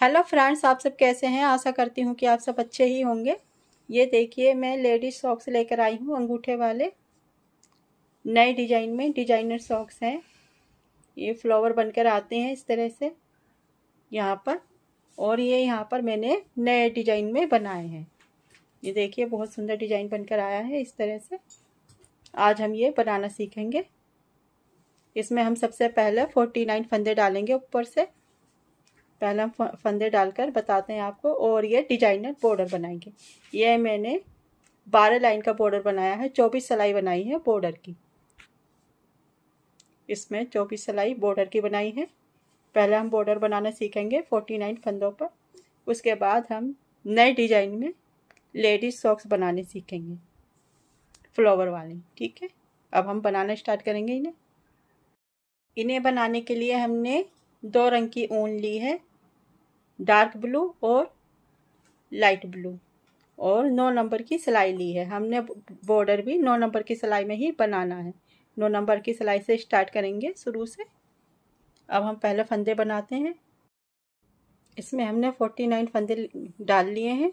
Hello friends आप सब कैसे हैं? आशा करती हूँ कि आप सब अच्छे ही होंगे। ये देखिए, मैं लेडीज़ सॉक्स लेकर आई हूँ अंगूठे वाले। नए डिज़ाइन में डिज़ाइनर सॉक्स हैं। ये फ्लावर बनकर आते हैं इस तरह से, यहाँ पर। और ये यहाँ पर मैंने नए डिज़ाइन में बनाए हैं। ये देखिए, बहुत सुंदर डिज़ाइन बनकर आया है इस तरह से। आज हम ये बनाना सीखेंगे। इसमें हम सबसे पहले फोर्टी नाइन फंदे डालेंगे ऊपर से। पहले हम फंदे डालकर बताते हैं आपको, और ये डिज़ाइनर बॉर्डर बनाएँगे। ये मैंने बारह लाइन का बॉर्डर बनाया है, चौबीस सिलाई बनाई है बॉर्डर की। इसमें चौबीस सिलाई बॉर्डर की बनाई है। पहले हम बॉर्डर बनाना सीखेंगे फोर्टी नाइन फंदों पर। उसके बाद हम नए डिज़ाइन में लेडीज़ सॉक्स बनाने सीखेंगे, फ्लावर वाले, ठीक है? अब हम बनाना स्टार्ट करेंगे इन्हें। इन्हें बनाने के लिए हमने दो रंग की ऊन ली है डार्क ब्लू और लाइट ब्लू। और नौ नंबर की सिलाई ली है। हमने बॉर्डर भी नौ नंबर की सिलाई में ही बनाना है। नौ नंबर की सिलाई से स्टार्ट करेंगे शुरू से। अब हम पहले फंदे बनाते हैं। इसमें हमने फोर्टी नाइन फंदे डाल लिए हैं।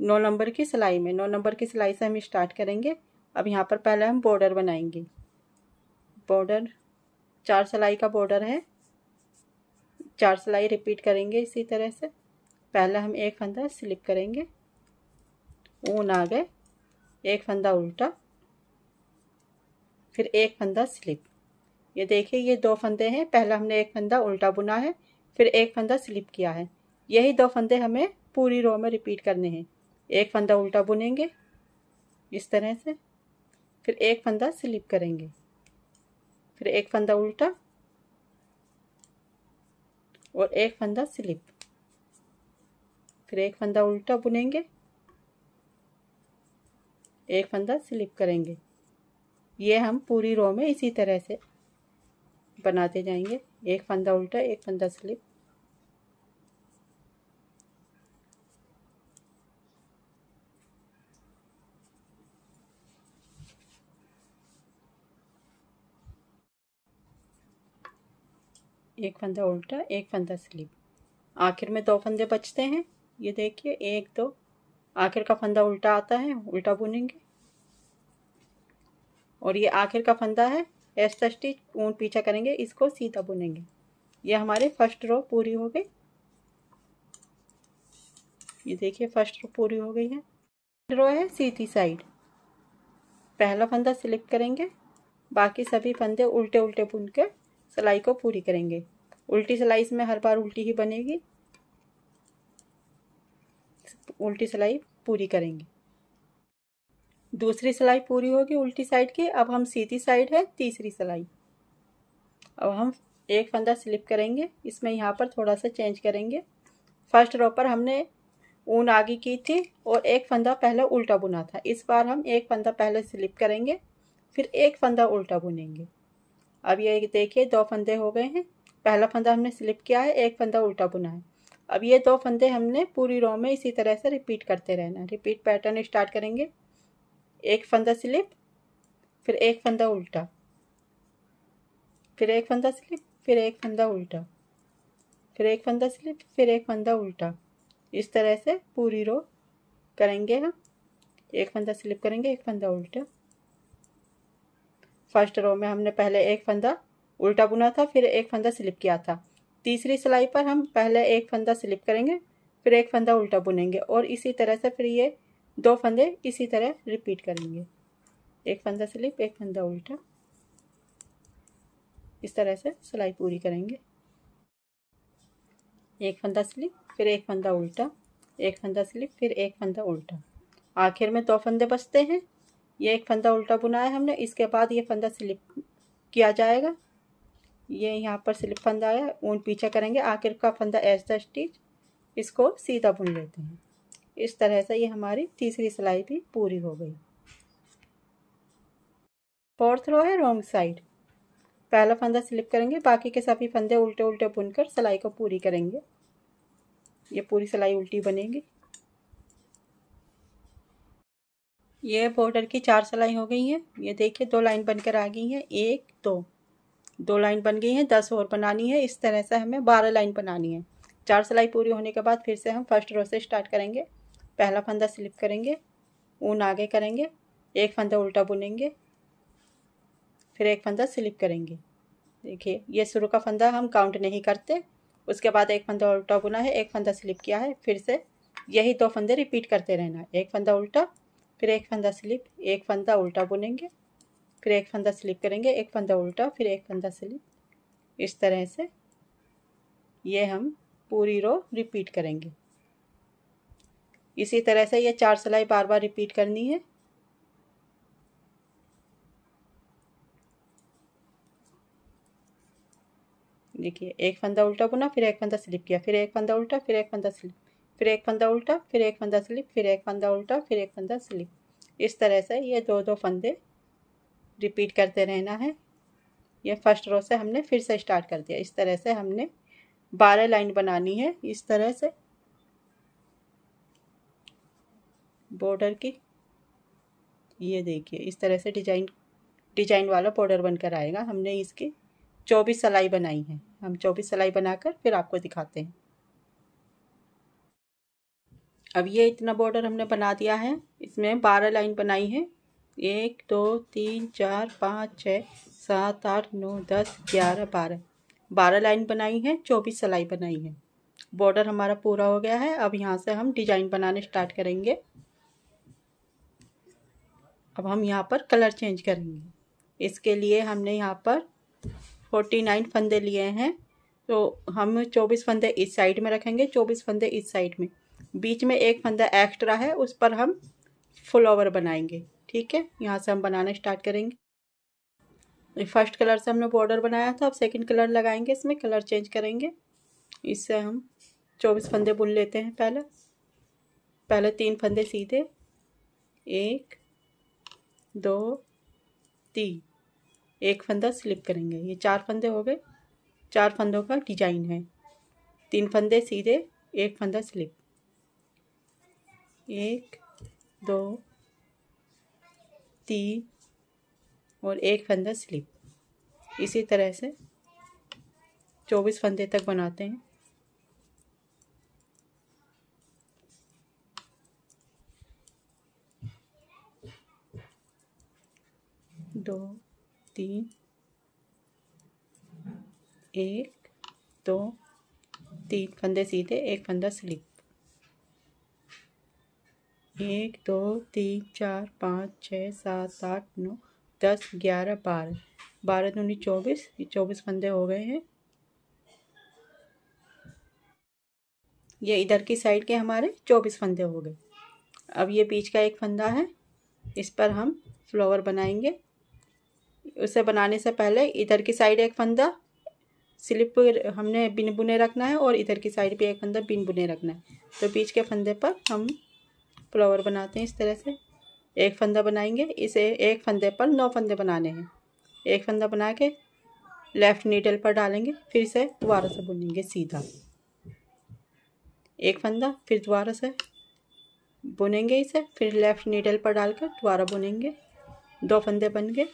नौ नंबर की सिलाई में। नौ नंबर की सिलाई से हम स्टार्ट करेंगे। अब यहाँ पर पहले हम बॉर्डर बनाएँगे। बॉर्डर, चार सिलाई का बॉर्डर है। चार सिलाई रिपीट करेंगे इसी तरह से। पहले हम एक फंदा स्लिप करेंगे। ऊन आ गए। एक फंदा उल्टा। फिर एक फंदा स्लिप ये देखिए, ये दो फंदे हैं। पहला हमने एक फंदा उल्टा बुना है, फिर एक फंदा स्लिप किया है। यही दो फंदे हमें पूरी रो में रिपीट करने हैं। एक फंदा उल्टा बुनेंगे, इस तरह से। फिर एक फंदा स्लिप करेंगे। फिर एक फंदा उल्टा। और एक फंदा स्लिप। फिर एक फंदा उल्टा बुनेंगे। एक फंदा स्लिप करेंगे। ये हम पूरी रो में इसी तरह से बनाते जाएँगे। एक फंदा उल्टा, एक फंदा स्लिप। एक फंदा उल्टा, एक फंदा स्लिप। आखिर में दो फंदे बचते हैं। ये देखिए, एक, दो। आखिर का फंदा उल्टा आता है, उल्टा बुनेंगे। और ये आखिर का फंदा है एस्टा स्टिच, ऊन पीछा करेंगे, इसको सीधा बुनेंगे। ये हमारे फ़र्स्ट रो पूरी हो गई। ये देखिए, फ़र्स्ट रो पूरी हो गई है। रो है सीधी साइड। पहला फंदा सिलेक्ट करेंगे। बाकी सभी फंदे उल्टे उल्टे बुन के सिलाई को पूरी करेंगे। उल्टी सिलाई इसमें हर बार उल्टी ही बनेगी। उल्टी सिलाई पूरी करेंगे। दूसरी सिलाई पूरी होगी उल्टी साइड की। अब हम सीधी साइड है, तीसरी सिलाई। अब हम एक फंदा स्लिप करेंगे। इसमें यहाँ पर थोड़ा सा चेंज करेंगे। फ़र्स्ट रो पर हमने ऊन आगे की थी और एक फंदा पहले उल्टा बुना था। इस बार हम एक फंदा पहले स्लिप करेंगे, फिर एक फंदा उल्टा बुनेंगे। अब ये देखिए, दो फंदे हो गए हैं। पहला फंदा हमने स्लिप किया है, एक फंदा उल्टा बुना है। अब ये दो फंदे हमने पूरी रो में इसी तरह से रिपीट करते रहना रिपीट पैटर्न स्टार्ट करेंगे। एक फंदा स्लिप, फिर एक फंदा उल्टा। फिर एक फंदा स्लिप, फिर एक फंदा उल्टा। फिर एक फंदा स्लिप, फिर एक फंदा उल्टा। इस तरह से पूरी रो करेंगे हम। एक फंदा स्लिप करेंगे, एक फंदा उल्टा। फ़र्स्ट रो में हमने पहले एक फंदा उल्टा बुना था फिर एक फंदा स्लिप किया था तीसरी सिलाई पर हम पहले एक फंदा स्लिप करेंगे फिर एक फंदा उल्टा बुनेंगे और इसी तरह से फिर ये दो फंदे इसी तरह रिपीट करेंगे एक फंदा स्लिप एक फंदा उल्टा इस तरह से सिलाई पूरी करेंगे एक फंदा स्लिप फिर एक फंदा उल्टा एक फंदा स्लिप फिर एक फंदा उल्टा आखिर में दो फंदे बचते हैं ये एक फंदा उल्टा बुनाया हमने, इसके बाद ये फंदा स्लिप किया जाएगा। ये यहाँ पर स्लिप फंदा आया ऊन पीछे करेंगे, आखिर का फंदा द स्टिच इसको सीधा बुन लेते हैं। इस तरह से ये हमारी तीसरी सिलाई भी पूरी हो गई। फोर्थ रो है रॉन्ग साइड पहला फंदा स्लिप करेंगे, बाकी के सभी फंदे उल्टे उल्टे बुनकर सिलाई को पूरी करेंगे। ये पूरी सिलाई उल्टी बनेगी। ये बॉर्डर की चार सिलाई हो गई है। ये देखिए, दो लाइन बनकर आ गई है। एक, दो। दो लाइन बन गई है, दस और बनानी है। इस तरह से हमें बारह लाइन बनानी है। चार सिलाई पूरी होने के बाद फिर से हम फ़र्स्ट रो से स्टार्ट करेंगे। पहला फंदा स्लिप करेंगे, ऊन आगे करेंगे, एक फंदा उल्टा बुनेंगे, फिर एक फंदा स्लिप करेंगे। देखिए, ये शुरू का फंदा हम काउंट नहीं करते। उसके बाद एक फंदा उल्टा बुना है, एक फंदा स्लिप किया है। फिर से यही दो फंदे रिपीट करते रहना एक फंदा उल्टा फिर एक फंदा स्लिप, एक फंदा उल्टा बुनेंगे, फिर एक फंदा स्लिप करेंगे, एक फंदा उल्टा, फिर एक फंदा स्लिप। इस तरह से ये हम पूरी रो रिपीट करेंगे। इसी तरह से ये चार सिलाई बार बार रिपीट करनी है। देखिए, एक फंदा उल्टा बुना, फिर एक फंदा स्लिप किया, फिर एक फंदा उल्टा, फिर एक फंदा स्लिप। फिर एक फंदा उल्टा, फिर एक फंदा स्लिप, फिर एक फंदा उल्टा, फिर एक फंदा स्लिप। इस तरह से ये दो दो फंदे रिपीट करते रहना है। ये फ़र्स्ट रो से हमने फिर से स्टार्ट कर दिया। इस तरह से हमने बारह लाइन बनानी है इस तरह से। बॉर्डर की, ये देखिए, इस तरह से डिज़ाइन डिज़ाइन वाला बॉर्डर बनकर आएगा। हमने इसकी चौबीस सिलाई बनाई है। हम चौबीस सिलाई बनाकर फिर आपको दिखाते हैं। अब ये इतना बॉर्डर हमने बना दिया है। इसमें बारह लाइन बनाई है। एक, दो, तीन, चार, पाँच छः सात, आठ, नौ, दस, ग्यारह, बारह। बारह लाइन बनाई है, चौबीस सिलाई बनाई है। बॉर्डर हमारा पूरा हो गया है। अब यहाँ से हम डिज़ाइन बनाने स्टार्ट करेंगे। अब हम यहाँ पर कलर चेंज करेंगे। इसके लिए हमने यहाँ पर फोर्टी नाइन फंदे लिए हैं। तो हम चौबीस फंदे इस साइड में रखेंगे, चौबीस फंदे इस साइड में। बीच में एक फंदा एक्स्ट्रा है, उस पर हम फ्लावर बनाएँगे। ठीक है? यहाँ से हम बनाना स्टार्ट करेंगे। फ़र्स्ट कलर से हमने बॉर्डर बनाया था, अब सेकंड कलर लगाएँगे इसमें, कलर चेंज करेंगे। इससे हम चौबीस फंदे बुन लेते हैं पहले। पहले तीन फंदे सीधे। एक, दो, तीन। एक फंदा स्लिप करेंगे। ये चार फंदे हो गए। चार फंदों का डिज़ाइन है। तीन फंदे सीधे, एक फंदा स्लिप। एक, दो, तीन और एक फंदा स्लिप। इसी तरह से चौबीस फंदे तक बनाते हैं। दो, तीन, एक, दो, तीन फंदे सीधे, एक फंदा स्लिप। एक, दो, तीन, चार, पाँच, छः, सात, आठ, नौ, दस, ग्यारह, बारह। बारह दूनी चौबीस। ये चौबीस फंदे हो गए हैं। ये इधर की साइड के हमारे चौबीस फंदे हो गए। अब ये बीच का एक फंदा है। इस पर हम फ्लावर बनाएँगे। उसे बनाने से पहले इधर की साइड एक फंदा स्लिप हमने बिन बुने रखना है और इधर की साइड पे एक फंदा बिन बुने रखना है। तो बीच के फंदे पर हम फ्लावर बनाते हैं इस तरह से। एक फंदा बनाएँगे, इसे एक फंदे पर नौ फंदे बनाने हैं। एक फंदा बना के लेफ़्ट नीडल पर डालेंगे, फिर से दोबारा से बुनेंगे सीधा। एक फंदा, फिर दोबारा से बुनेंगे इसे, फिर लेफ़्ट नीडल पर डालकर दोबारा बुनेंगे। दो फंदे बन गए।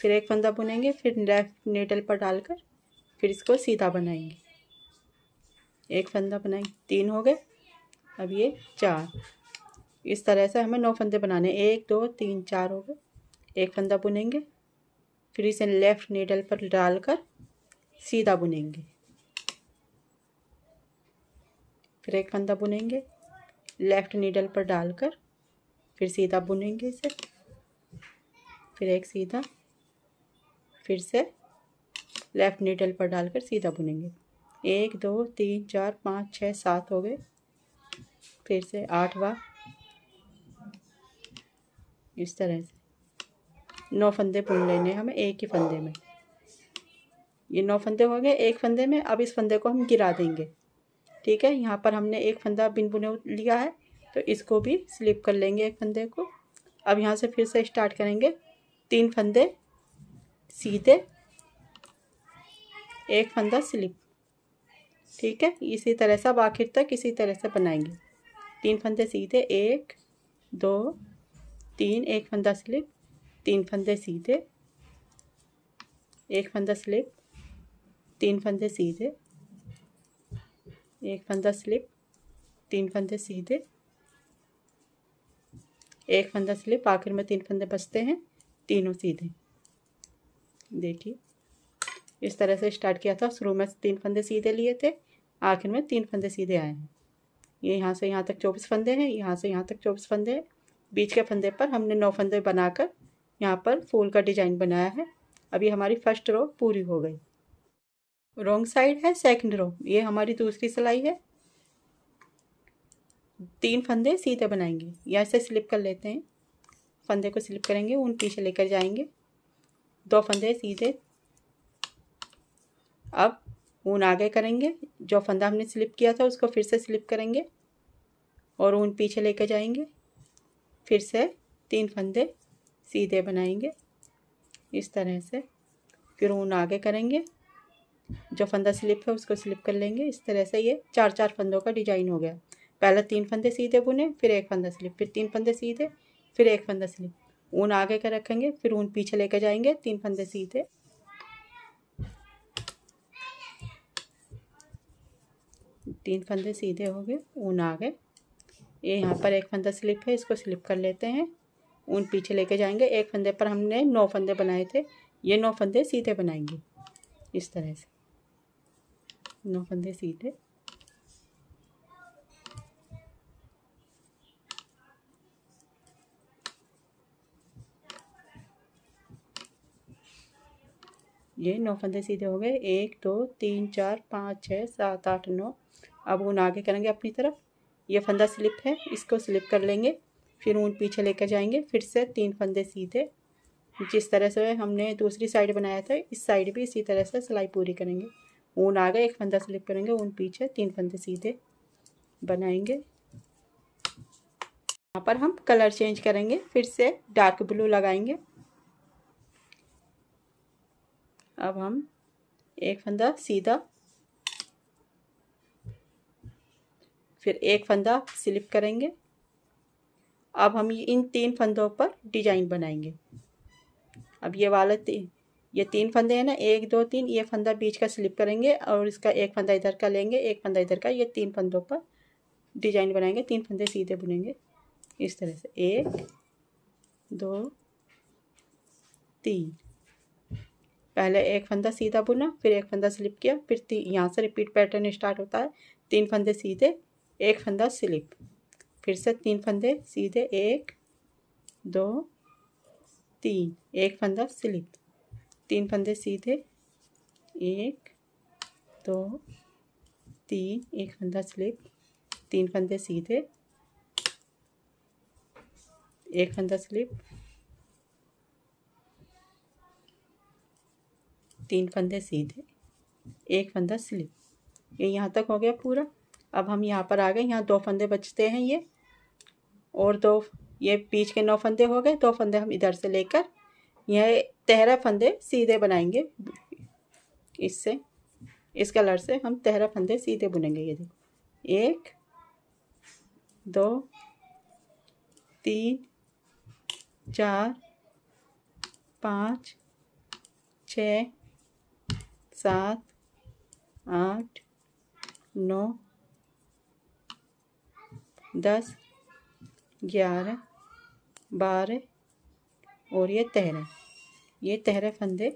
फिर एक फंदा बुनेंगे, फिर लेफ़्ट नीडल पर डालकर फिर इसको सीधा बनाएँगे। एक फंदा बनाएँगे, तीन हो गए। अब ये चार। इस तरह से हमें नौ फंदे बनाने एक, दो, तीन, चार हो गए। एक फंदा बुनेंगे। फिर इसे लेफ़्ट नीडल पर डालकर सीधा बुनेंगे। फिर एक फंदा बुनेंगे। लेफ़्ट नीडल पर डालकर फिर सीधा बुनेंगे इसे। फिर एक सीधा। फिर से लेफ़्ट नीडल पर डालकर सीधा बुनेंगे। एक, दो, तीन, चार, पाँच, छः, सात हो गए। फिर से आठ बार इस तरह से। नौ फंदे बुन लेने हमें, एक ही फंदे में। ये नौ फंदे हो गए, एक फंदे में, अब इस फंदे को हम गिरा देंगे। ठीक है, यहाँ पर हमने एक फंदा बिन बुने लिया है तो इसको भी स्लिप कर लेंगे एक फंदे को। अब यहाँ से फिर से स्टार्ट करेंगे। तीन फंदे, सीधे, एक फंदा स्लिप ठीक है, इसी तरह से अब आखिर तक इसी तरह से बनाएँगे। तीन फंदे सीधे, एक, दो, तीन, एक फंदा स्लिप, तीन फंदे सीधे, एक फंदा स्लिप, तीन फंदे सीधे, एक फंदा स्लिप, तीन फंदे सीधे, एक फंदा स्लिप, आखिर में तीन फंदे बचते हैं, तीनों सीधे। देखिए, इस तरह से स्टार्ट किया था, शुरू में तीन फंदे सीधे लिए थे, आखिर में तीन फंदे सीधे आए हैं। ये यहाँ से यहाँ तक चौबीस फंदे हैं, यहाँ से यहाँ तक चौबीस फंदे हैं। बीच के फंदे पर हमने नौ फंदे बनाकर यहाँ पर फूल का डिज़ाइन बनाया है। अभी हमारी फ़र्स्ट रो पूरी हो गई। रॉन्ग साइड है, सेकंड रो। ये हमारी दूसरी सिलाई है। तीन फंदे सीधे बनाएँगे। यहाँ से स्लिप कर लेते हैं। फंदे को स्लिप करेंगे उन पीछे लेकर जाएँगे। दो फंदे सीधे। अब ऊन आगे करेंगे। जो फंदा हमने स्लिप किया था, उसको फिर से स्लिप करेंगे। और ऊन पीछे लेकर जाएँगे। फिर से तीन फंदे सीधे बनाएँगे। इस तरह से। फिर ऊन आगे करेंगे। जो फंदा स्लिप है, उसको स्लिप कर लेंगे। इस तरह से ये चार चार फंदों का डिज़ाइन हो गया। पहले तीन फंदे सीधे बुने, फिर एक फंदा स्लिप। फिर तीन फंदे सीधे, फिर एक फंदा स्लिप। ऊन आगे का रखेंगे, फिर ऊन पीछे लेकर जाएँगे, तीन फंदे सीधे। तीन फंदे सीधे हो गए, ऊन आ गए। ये यहाँ पर एक फंदा स्लिप है, इसको स्लिप कर लेते हैं। ऊन पीछे लेके जाएँगे। एक फंदे पर हमने नौ फंदे बनाए थे। ये नौ फंदे सीधे बनाएँगे, इस तरह से। नौ फंदे सीधे। ये नौ फंदे सीधे हो गए। एक, दो, तीन, चार, पाँच, छः, सात, आठ, नौ। अब ऊन आगे करेंगे अपनी तरफ़। ये फंदा स्लिप है, इसको स्लिप कर लेंगे, फिर ऊन पीछे लेकर जाएँगे, फिर से तीन फंदे सीधे। जिस तरह से हमने दूसरी साइड बनाया था, इस साइड भी इसी तरह से सिलाई पूरी करेंगे। ऊन आगे एक फंदा स्लिप करेंगे, ऊन पीछे तीन फंदे सीधे बनाएँगे। यहाँ पर हम कलर चेंज करेंगे, फिर से डार्क ब्लू लगाएँगे। अब हम एक फंदा सीधा फिर एक फंदा स्लिप करेंगे। अब हम इन तीन फंदों पर डिज़ाइन बनाएँगे। अब ये वाला ती, ये तीन फंदे हैं ना एक दो तीन ये फंदा बीच का स्लिप करेंगे और इसका एक फंदा इधर का लेंगे एक फंदा इधर का ये तीन फंदों पर डिज़ाइन बनाएँगे तीन फंदे सीधे बुनेंगे। इस तरह से एक दो तीन। पहले एक फंदा सीधा बुना फिर एक फंदा स्लिप किया फिर यहाँ से रिपीट पैटर्न स्टार्ट होता है। तीन फंदे सीधे एक फंदा स्लिप। फिर से तीन फंदे, सीधे एक, दो, तीन। एक फंदा स्लिप। तीन फंदे सीधे, एक, दो, तीन। एक फंदा स्लिप। तीन फंदे सीधे। एक फंदा स्लिप। तीन फंदे सीधे। एक फंदा स्लिप। ये यहाँ तक हो गया पूरा। अब हम यहाँ पर आ गए, यहाँ दो फंदे बचते हैं ये। और दो, ये बीच के नौ फंदे हो गए, दो फंदे हम इधर से लेकर यह तेरह फंदे सीधे बनाएँगे। इससे, इस कलर से हम तेरह फंदे सीधे बुनेंगे, ये देखो। एक, दो, तीन, चार, पाँच, छ, सात, आठ, नौ दस, ग्यारह, बारह और ये तेरह। ये तेरह फंदे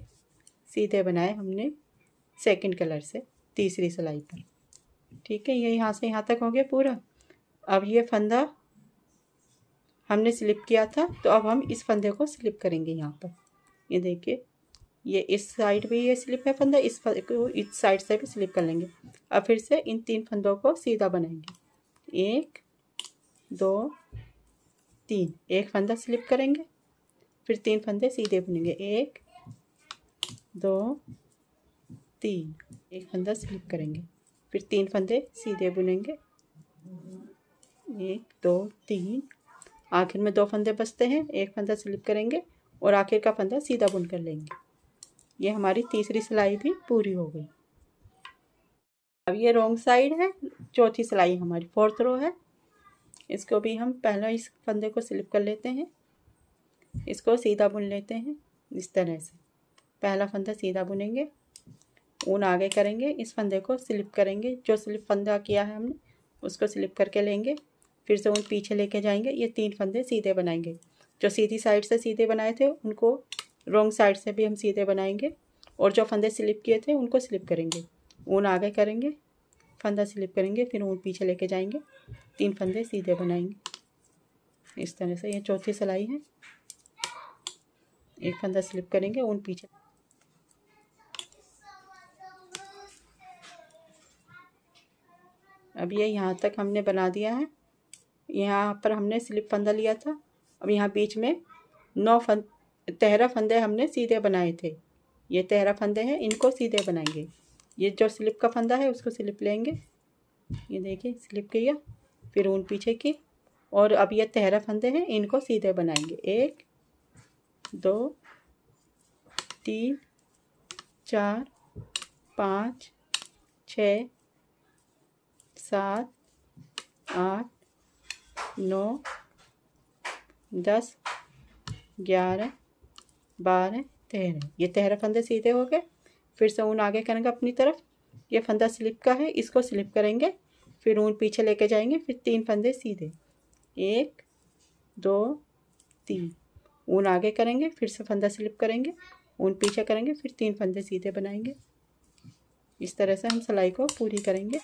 सीधे बनाए हमने सेकंड कलर से, तीसरी सिलाई पर। ठीक है, ये यहाँ से यहाँ तक हो गया पूरा। अब ये फंदा हमने स्लिप किया था तो अब हम इस फंदे को स्लिप करेंगे यहाँ पर। ये देखिए, ये इस साइड भी ये स्लिप है फंदा, इस को इस साइड से भी स्लिप कर लेंगे। अब फिर से इन तीन फंदों को सीधा बनाएँगे। एक दो, तीन। एक फंदा स्लिप करेंगे, फिर तीन फंदे सीधे बुनेंगे। एक, दो, तीन। एक फंदा स्लिप करेंगे, फिर तीन फंदे सीधे बुनेंगे। एक, दो, तीन। आखिर में दो फंदे बचते हैं, एक फंदा स्लिप करेंगे और आखिर का फंदा सीधा बुन कर लेंगे। ये हमारी तीसरी सिलाई भी पूरी हो गई। अब ये रॉन्ग साइड है, चौथी सिलाई हमारी, फोर्थ रो है। इसको भी हम पहला इस फंदे को स्लिप कर लेते हैं। इसको सीधा बुन लेते हैं इस तरह से। पहला फंदा सीधा बुनेंगे, ऊन आगे करेंगे, इस फंदे को स्लिप करेंगे। जो स्लिप फंदा किया है हमने, उसको स्लिप करके लेंगे, फिर से ऊन पीछे लेके जाएँगे। ये तीन फंदे सीधे बनाएँगे। जो सीधी साइड से सीधे बनाए थे, उनको रॉन्ग साइड से भी हम सीधे बनाएँगे। और जो फंदे स्लिप किए थे, उनको स्लिप करेंगे। ऊन आगे करेंगे फंदा स्लिप करेंगे, फिर ऊन पीछे लेके जाएँगे। तीन फंदे सीधे बनाएँगे। इस तरह से ये चौथी सिलाई है। एक फंदा स्लिप करेंगे ऊन पीछे। अब ये यहाँ तक हमने बना दिया है। यहाँ पर हमने स्लिप फंदा लिया था। अब यहाँ बीच में नौ फंद तेरह फंदे हमने सीधे बनाए थे। ये तेरह फंदे हैं, इनको सीधे बनाएँगे। ये जो स्लिप का फंदा है, उसको स्लिप लेंगे। ये देखिए, स्लिप किया, फिर ऊन पीछे की, और अब ये तेरह फंदे हैं, इनको सीधे बनाएँगे। एक, दो, तीन, चार, पाँच, छ, सात, आठ, नौ, दस, ग्यारह, बारह, तेरह। ये तेरह फंदे सीधे हो गए। फिर से ऊन आगे करेंगे अपनी तरफ़। ये फंदा स्लिप का है, इसको स्लिप करेंगे, फिर ऊन पीछे लेके जाएँगे, फिर तीन फंदे सीधे। एक, दो, तीन। ऊन आगे करेंगे, फिर से फंदा स्लिप करेंगे, ऊन पीछे करेंगे, फिर तीन फंदे सीधे बनाएँगे। इस तरह से हम सिलाई को पूरी करेंगे।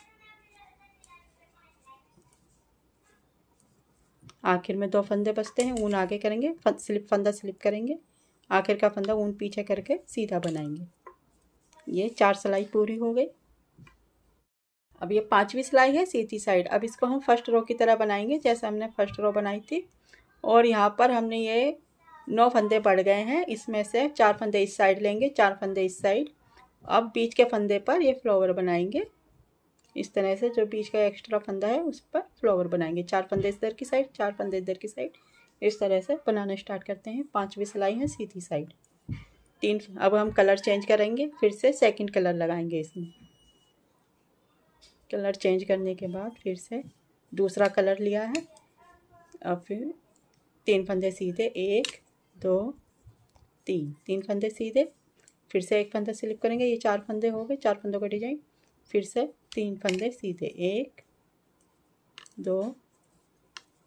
आखिर में दो फंदे बचते हैं, ऊन आगे करेंगे फंद स्लिप फंदा स्लिप करेंगे। आखिर का फंदा ऊन पीछे करके सीधा बनाएँगे। ये चार सिलाई पूरी हो गई। अब ये पांचवी सिलाई है सीधी साइड। अब इसको हम फ़र्स्ट रो की तरह बनाएँगे, जैसे हमने फ़र्स्ट रो बनाई थी। और यहाँ पर हमने ये नौ फंदे बढ़ गए हैं। इसमें से चार फंदे इस साइड लेंगे, चार फंदे इस साइड। अब बीच के फंदे पर ये फ्लावर बनाएँगे। इस तरह से जो बीच का एक्स्ट्रा फंदा है, उस पर फ्लावर बनाएँगे। चार फंदे इधर की साइड, चार फंदे इधर की साइड। इस तरह से बनाना स्टार्ट करते हैं। पाँचवीं सिलाई है सीधी साइड। तीन, अब हम कलर चेंज करेंगे, फिर से सेकंड कलर लगाएँगे इसमें। कलर चेंज करने के बाद फिर से दूसरा कलर लिया है। और फिर तीन फंदे सीधे, एक, दो, तीन। तीन फंदे सीधे, फिर से एक फंदा स्लिप करेंगे, ये चार फंदे हो गए, चार फंदों का डिज़ाइन फिर से तीन फंदे सीधे, एक, दो,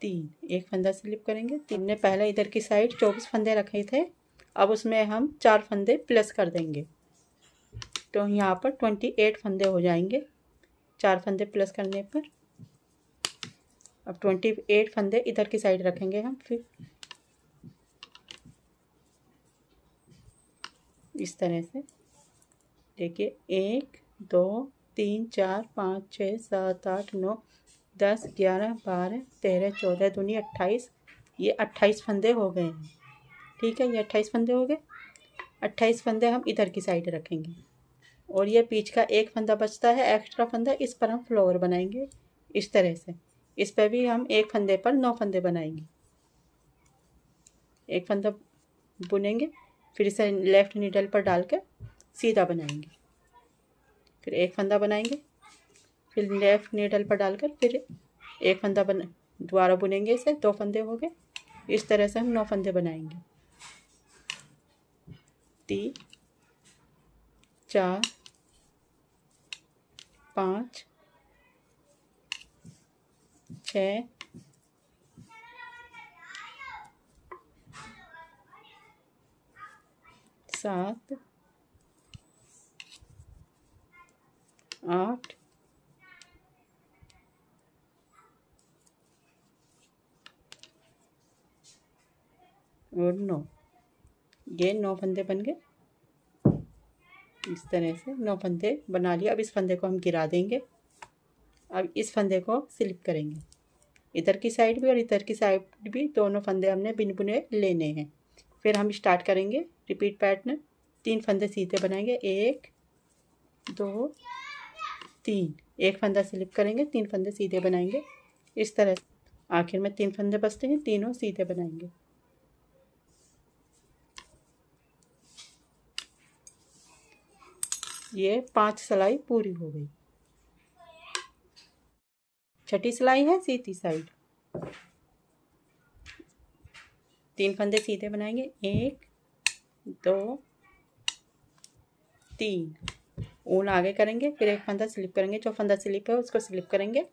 तीन। एक फंदा स्लिप करेंगे। तीन ने पहले इधर की साइड चौबीस फंदे रखे थे। अब उसमें हम चार फंदे प्लस कर देंगे। तो यहाँ पर ट्वेंटी एट फंदे हो जाएँगे चार फंदे प्लस करने पर। अब ट्वेंटी एट फंदे इधर की साइड रखेंगे हम फिर। इस तरह से। देखिए, एक, दो, तीन, चार, पाँच, छः, सात, आठ, नौ, दस, ग्यारह, बारह, तेरह, चौदह, दूनी, अट्ठाईस। ये अट्ठाईस फंदे हो गए हैं। ठीक है, ये अट्ठाईस फंदे हो गए। अट्ठाईस फंदे हम इधर की साइड रखेंगे। और ये पीछ का एक फंदा बचता है, एक्स्ट्रा फंदा, इस पर हम फ्लोर बनाएँगे, इस तरह से। इस पर भी हम एक फंदे पर नौ फंदे बनाएँगे। एक फंदा बुनेंगे, फिर इसे लेफ़्ट नीडल पर डाल कर सीधा बनाएँगे। फिर एक फंदा बनाएँगे, फिर लेफ़्ट नीडल पर डालकर फिर एक फंदा बना, दोबारा बुनेंगे इसे, दो फंदे हो गए। इस तरह से हम नौ फंदे बनाएँगे। तीन चार पाँच छ सात आठ और नौ। ये नौ फंदे बन गए। इस तरह से नौ फंदे बना लिए। अब इस फंदे को हम गिरा देंगे। अब इस फंदे को स्लिप करेंगे। इधर की साइड भी और इधर की साइड भी दोनों फंदे हमने बिन बुने लेने हैं। फिर हम स्टार्ट करेंगे रिपीट पैटर्न। तीन फंदे सीधे बनाएँगे। एक, दो, तीन। एक फंदा स्लिप करेंगे। तीन फंदे सीधे बनाएँगे। इस तरह आखिर में तीन फंदे बचते हैं। तीनों सीधे बनाएँगे। ये पाँच सिलाई पूरी हो गई। छठी सिलाई है सीधी साइड। तीन फंदे सीधे बनाएँगे। एक, दो, तीन। ऊन आगे करेंगे, फिर एक फंदा स्लिप करेंगे। जो फंदा स्लिप है उसको स्लिप करेंगे।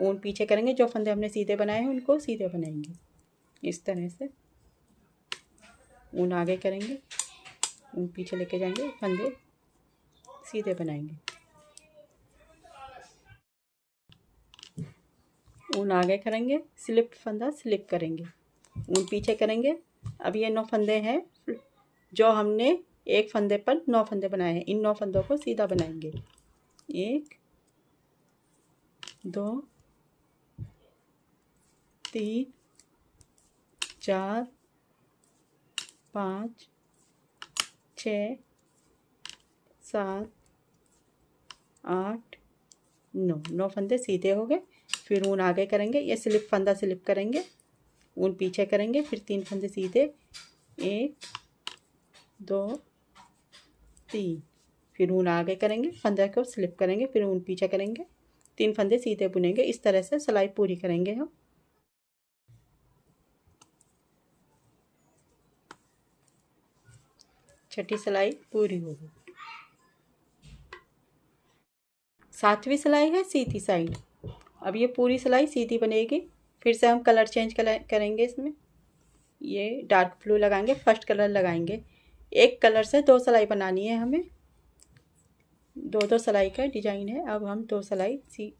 ऊन पीछे करेंगे। जो फंदे हमने सीधे बनाए हैं उनको सीधे बनाएँगे। इस तरह से। ऊन आगे करेंगे। ऊन पीछे लेके जाएँगे। फंदे। सीधे बनाएँगे। ऊन आगे करेंगे, स्लिप फंदा स्लिप करेंगे। ऊन पीछे करेंगे। अब ये नौ फंदे हैं, जो हमने एक फंदे पर नौ फंदे बनाए हैं। इन नौ फंदों को सीधा बनाएँगे। एक, दो, तीन, चार, पाँच, छ, सात आठ, नौ नौ फंदे सीधे हो गए। फिर ऊन आगे करेंगे, ये स्लिप फंदा स्लिप करेंगे, ऊन पीछे करेंगे, फिर तीन फंदे सीधे। एक, दो, तीन, फिर ऊन आगे करेंगे, फंदे को स्लिप करेंगे, फिर ऊन पीछे करेंगे। तीन फंदे सीधे बुनेंगे, इस तरह से सिलाई पूरी करेंगे हम। छठी सिलाई पूरी हो गई सातवीं सिलाई है, सीधी साइड। अब ये पूरी सिलाई सीधी बनेगी। फिर से हम कलर चेंज करेंगे इसमें। ये डार्क ब्लू लगाएँगे, फ़र्स्ट कलर लगाएँगे। एक कलर से दो सिलाई बनानी है हमें। दो दो सिलाई का डिज़ाइन है। अब हम दो सिलाई सी,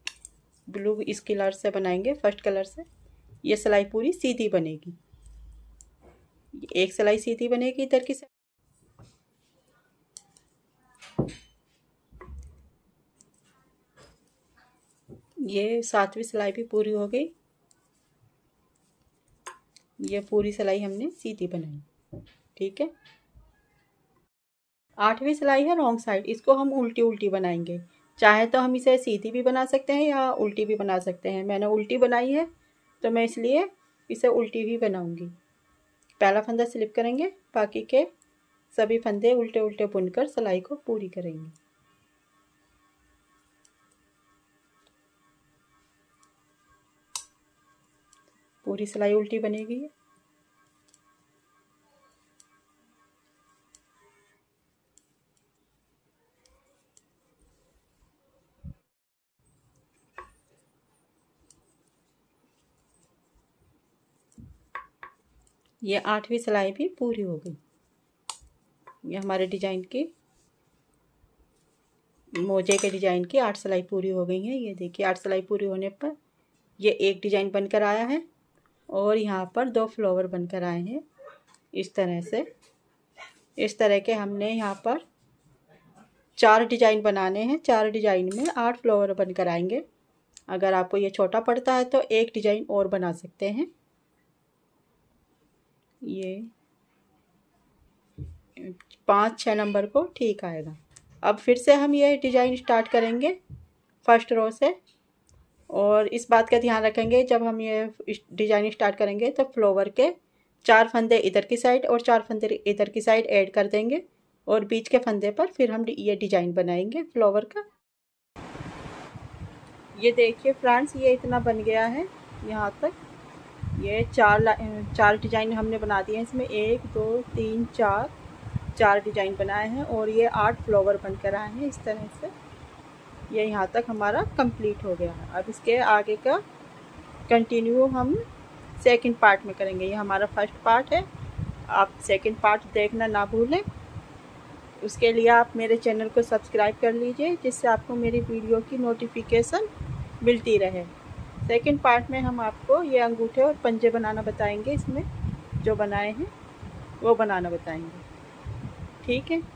ब्लू इस कलर से बनाएँगे, फ़र्स्ट कलर से। ये सिलाई पूरी सीधी बनेगी। एक सिलाई सीधी बनेगी इधर की ये सातवीं सिलाई भी पूरी हो गई। ये पूरी सिलाई हमने सीधी बनाई, ठीक है? आठवीं सिलाई है रॉन्ग साइड, इसको हम उल्टी उल्टी बनाएँगे। चाहे तो हम इसे सीधी भी बना सकते हैं या उल्टी भी बना सकते हैं। मैंने उल्टी बनाई है तो मैं इसलिए इसे उल्टी भी बनाऊँगी। पहला फंदा स्लिप करेंगे, बाकी के सभी फंदे उल्टे उल्टे बुनकर सिलाई को पूरी करेंगे। पूरी सिलाई उल्टी बनेगी। ये आठवीं सिलाई भी पूरी हो गई। ये हमारे डिज़ाइन की, मोजे के डिज़ाइन की आठ सिलाई पूरी हो गई है। ये देखिए, आठ सिलाई पूरी होने पर ये एक डिज़ाइन बनकर आया है। और यहाँ पर दो फ्लावर बनकर आए हैं। इस तरह से। इस तरह के हमने यहाँ पर चार डिज़ाइन बनाने हैं। चार डिज़ाइन में आठ फ्लावर बनकर आएँगे। अगर आपको ये छोटा पड़ता है तो एक डिज़ाइन और बना सकते हैं। ये पाँच छः नंबर को ठीक आएगा। अब फिर से हम ये डिज़ाइन स्टार्ट करेंगे। फ़र्स्ट रो से। और इस बात का ध्यान रखेंगे, जब हम ये डिज़ाइन स्टार्ट करेंगे तो फ्लोवर के चार फंदे इधर की साइड और चार फंदे इधर की साइड ऐड कर देंगे और बीच के फंदे पर फिर हम ये डिज़ाइन बनाएँगे फ्लावर का। ये देखिए फ्रेंड्स, ये इतना बन गया है यहाँ तक। ये चार चार डिज़ाइन हमने बना दिए हैं। इसमें एक, दो, तीन, चार चार डिज़ाइन बनाए हैं और ये आठ फ्लावर बनकर आए हैं इस तरह से। ये यहाँ तक हमारा कंप्लीट हो गया है। अब इसके आगे का कंटिन्यू हम सेकंड पार्ट में करेंगे। ये हमारा फ़र्स्ट पार्ट है। आप सेकंड पार्ट देखना ना भूलें। उसके लिए आप मेरे चैनल को सब्सक्राइब कर लीजिए, जिससे आपको मेरी वीडियो की नोटिफिकेशन मिलती रहे। सेकंड पार्ट में हम आपको ये अंगूठे और पंजे बनाना बताएँगे। इसमें जो बनाए हैं, वो बनाना बताएँगे। ठीक है?